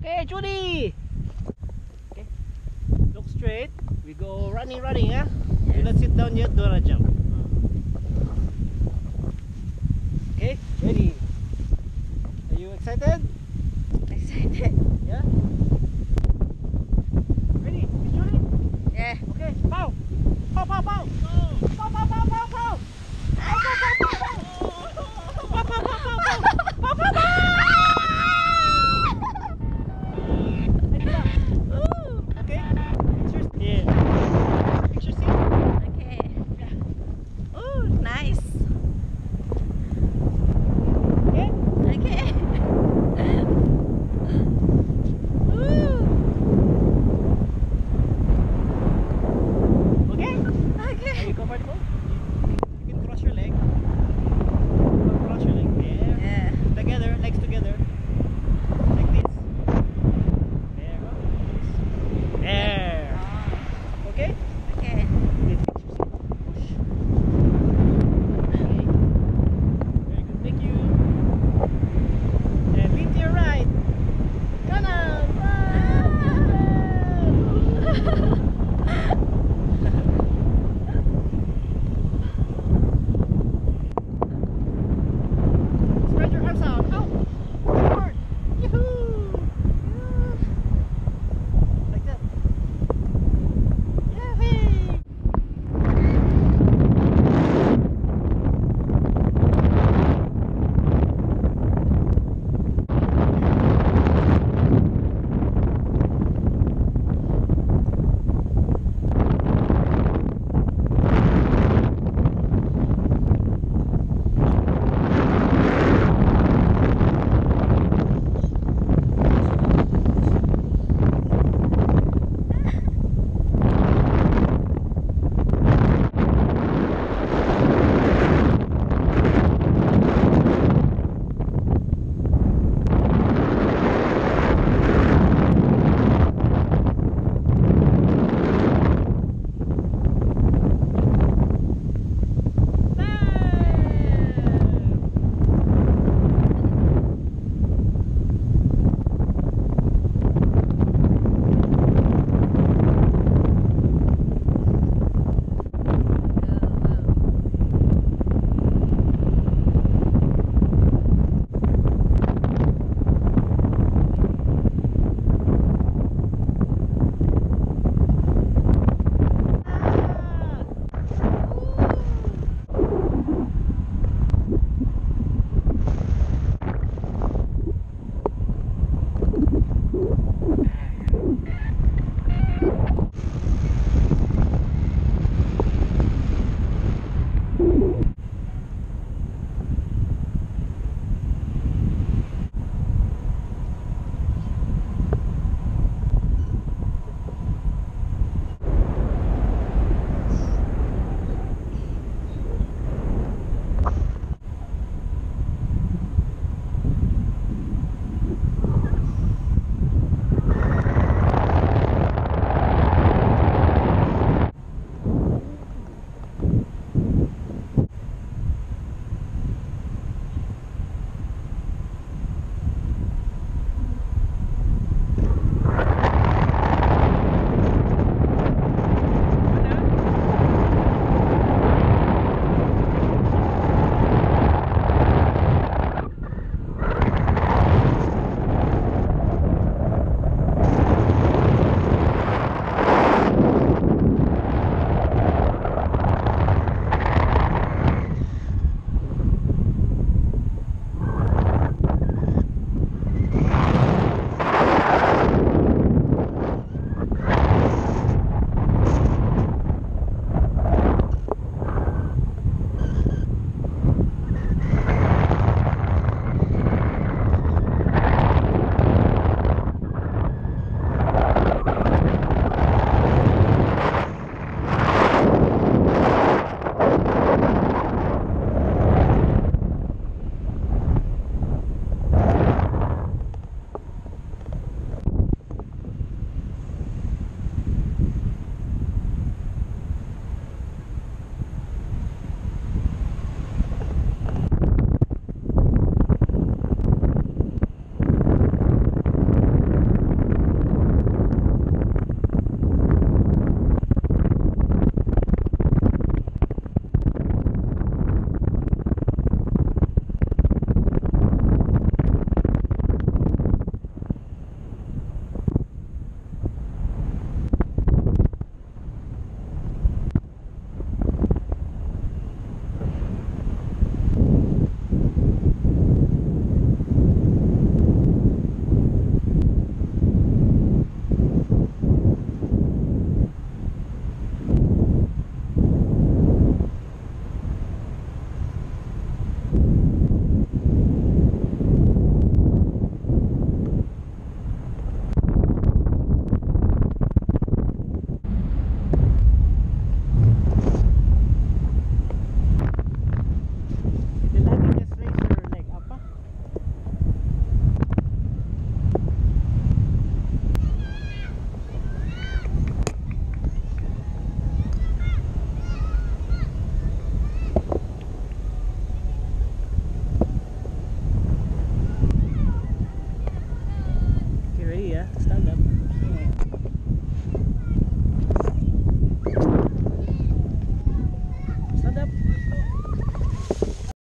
Okay, Judy. Okay. Look straight. We go running, running, huh? Yes. Do not sit down yet, do not jump. Okay, ready. Are you excited? Excited. Yeah? Ready? Judy? Yeah. Okay, pow! Pow, pow, pow!